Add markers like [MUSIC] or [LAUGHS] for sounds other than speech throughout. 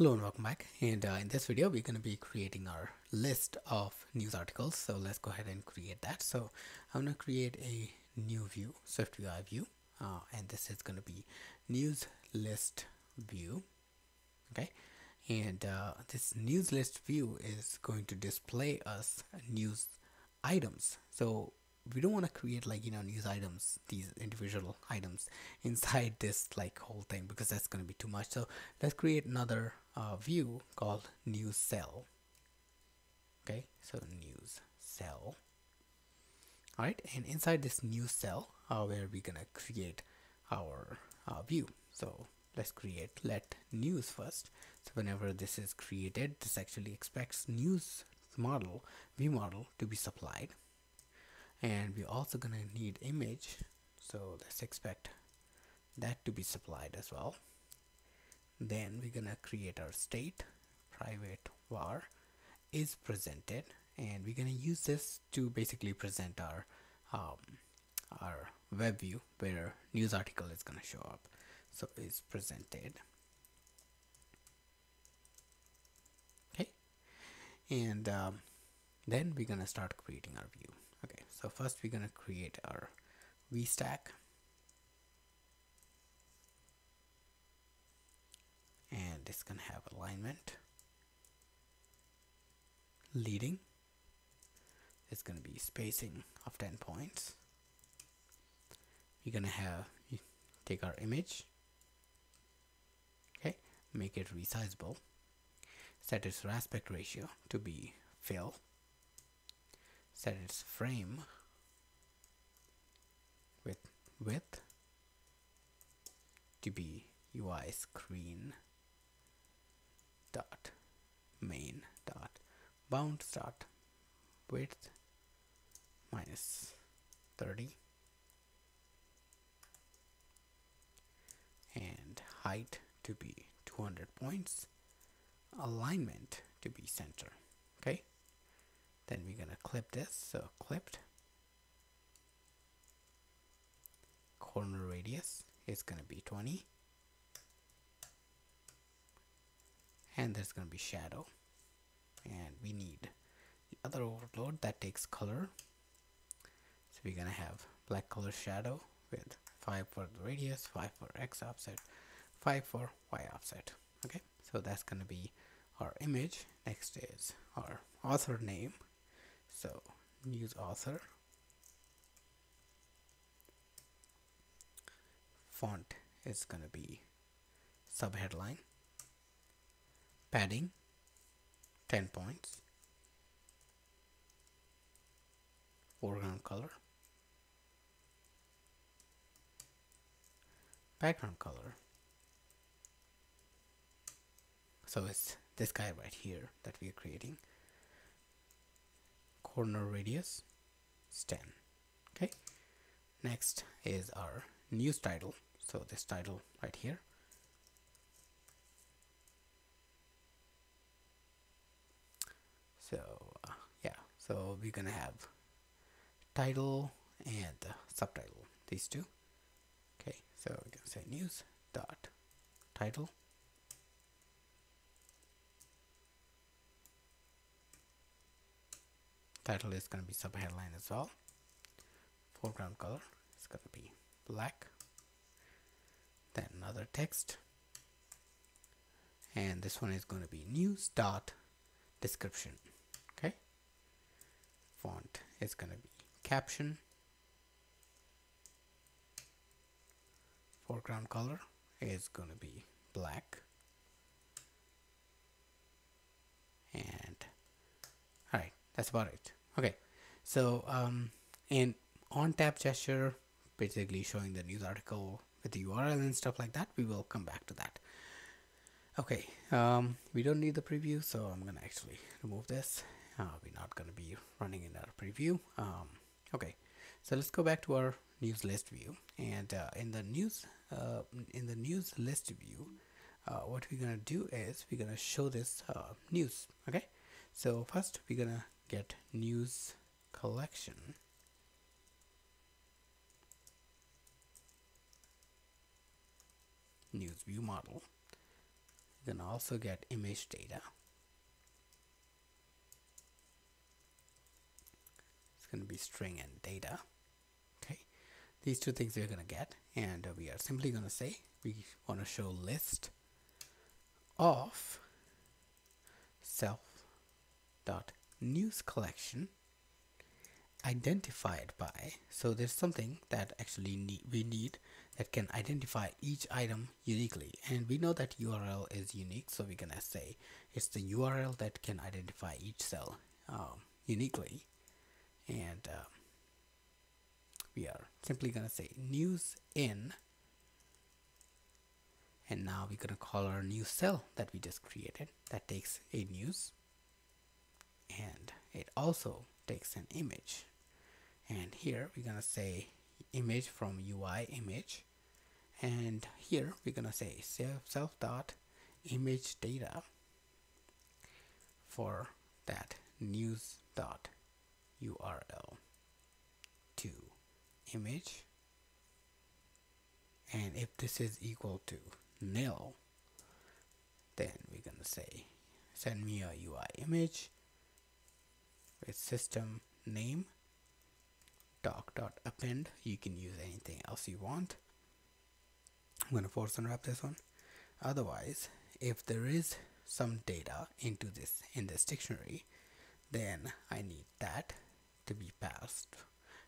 Hello and welcome back. And uh, in this video we're going to be creating our list of news articles. So let's go ahead and create that. So I'm going to create a new view SwiftUI view. Uh, and this is going to be news list view. Okay? And uh, this news list view is going to display us news items. So we don't want to create like you know news items these individual items inside this like whole thing because that's going to be too much. So let's create another uh, view called news cell. Okay? So news cell. All right and inside this news cell uh, where we're gonna create our uh, view. So let's create let news first. So whenever this is created this actually expects news model view model to be supplied and we're also gonna need image so let's expect that to be supplied as well. Then we're gonna create our state private var is presented and we're gonna use this to basically present our um, our web view where news article is gonna show up. So is presented. Okay. And um, then we're gonna start creating our view so first we're going to create our vstack. And it's going to have alignment. Leading. It's going to be spacing of 10 points. You're going to have take our image. Okay make it resizable. Set its aspect ratio to be fill set its frame with width to be UI screen dot main dot bound dot width minus 30 and height to be 200 points alignment to be center okay then we're gonna clip this. So clipped. Corner radius is gonna be 20 and there's gonna be shadow. And we need the other overload that takes color. So we're gonna have black color shadow with 5 for the radius 5 for x offset 5 for y offset. Okay? So that's gonna be our image. Next is our author name news author. Font is going to be subheadline. Padding 10 points. Foreground color. Background color. So it's this guy right here that we are creating corner radius is 10 okay? Next is our news title. So this title right here. So uh, yeah so we're gonna have title and uh, subtitle these two okay? So we can say news dot title title is going to be subheadline as well. Foreground color is going to be black. Then another text. And this one is going to be news dot description okay? Font is going to be caption. Foreground color is going to be black. And all right that's about it okay. So um in on tap gesture basically showing the news article with the url and stuff like that we will come back to that. Okay um we don't need the preview so i'm gonna actually remove this. Uh, we're not gonna be running in our preview. Um okay. So let's go back to our news list view. And uh, in the news uh, in the news list view uh, what we're gonna do is we're gonna show this uh, news. Okay? So first we're gonna get news collection. News view model. We're we're also get image data. It's gonna be string and data. Okay. These two things we're gonna get and we are simply gonna say we want to show list of self dot news collection identified by. So there's something that actually need, we need that can identify each item uniquely. And we know that URL is unique so we're gonna say it's the URL that can identify each cell um, uniquely. And uh, we are simply gonna say news in. And now we're gonna call our new cell that we just created that takes a news and it also takes an image. And here we're gonna say image from UI image. And here we're gonna say self, self dot image data for that news dot URL to image. And if this is equal to nil then we're gonna say send me a UI image with system name doc dot append. You can use anything else you want. I'm going to force unwrap this one. Otherwise if there is some data into this in this dictionary then I need that to be passed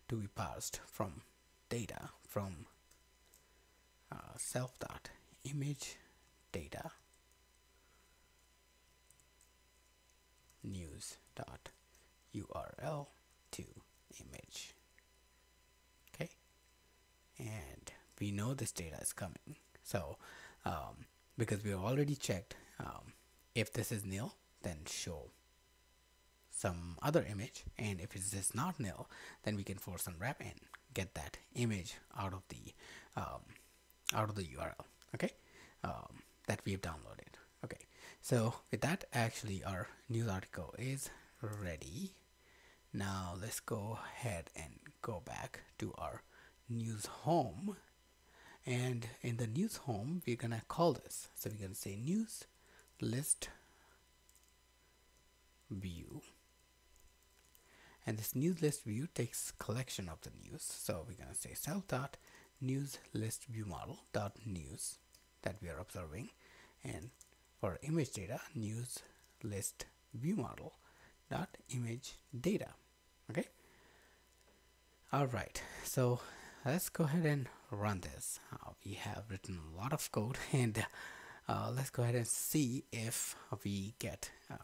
to be parsed from data from uh, self dot image data. News dot URL to image. Okay? And we know this data is coming. So um, because we have already checked um, if this is nil then show some other image. And if it is not nil then we can force unwrap and get that image out of the um, out of the URL okay? Um, that we have downloaded. Okay. So with that actually our news article is ready now let's go ahead and go back to our news home. And in the news home we're gonna call this. So we're gonna say news list view. And this news list view takes collection of the news. So we're gonna say self dot news list view model dot news that we are observing. And for image data news list view model dot image data okay? All right. So let's go ahead and run this. Uh, we have written a lot of code [LAUGHS] and uh, let's go ahead and see if we get um,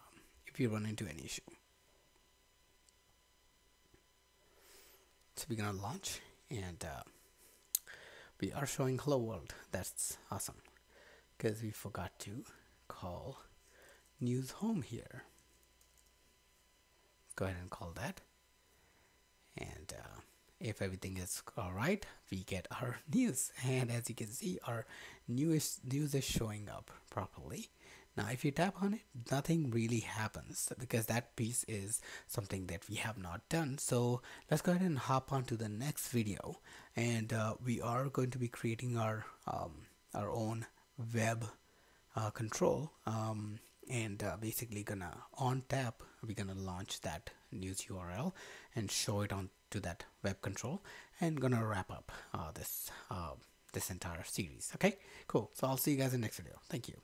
if we run into an issue. So we're gonna launch and uh, we are showing hello world. That's awesome. Because we forgot to call news home here. Go ahead and call that and uh, if everything is all right we get our [LAUGHS] news. And as you can see our news news is showing up properly. Now if you tap on it nothing really happens because that piece is something that we have not done. So let's go ahead and hop on to the next video. And uh, we are going to be creating our um, our own web uh, control. Um, and uh, basically gonna on tap we're gonna launch that news URL and show it on to that web control and gonna wrap up uh, this uh, this entire series okay? Cool. So I'll see you guys in the next video. Thank you